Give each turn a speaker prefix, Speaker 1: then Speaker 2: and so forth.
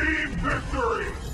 Speaker 1: supreme victory!